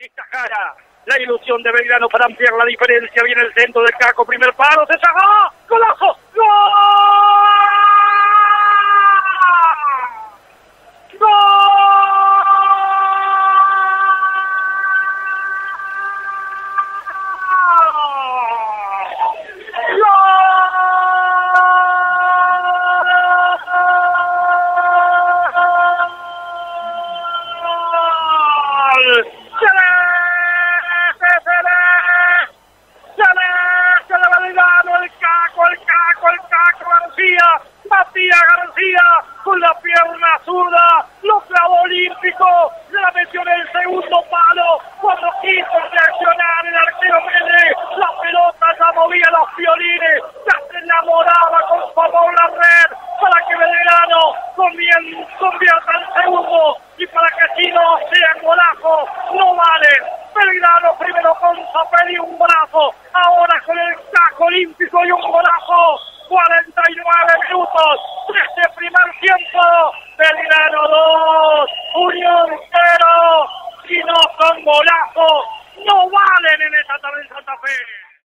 Esta cara, la ilusión de Belgrano para ampliar la diferencia. Viene el centro del Caco, primer paro, se sacó, García, Matías García con la pierna zurda, lo clavó olímpico, la metió en el segundo palo, cuando quiso reaccionar el arquero Pérez, la pelota ya movía los violines, ya se enamoraba con favor la red, para que Belgrano convierta el segundo y para que si no sea golazo, no vale. Belgrano primero con Zapelli un brazo, ahora con el taco olímpico y un golazo. 49 minutos de este primer tiempo. Belgrano 2, Unión 0. Si no son golazos, no valen en esta tarde en Santa Fe.